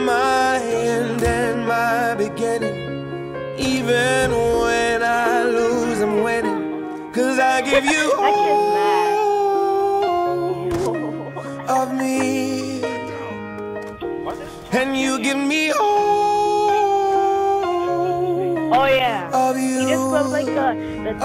My end and my beginning. Even when I lose, I'm winning. Cause I give you That kid's mad. all of me. And you give me all Oh yeah. of you. He just like the the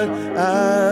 underwater,